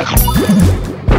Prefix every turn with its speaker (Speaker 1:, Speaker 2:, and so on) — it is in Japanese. Speaker 1: よし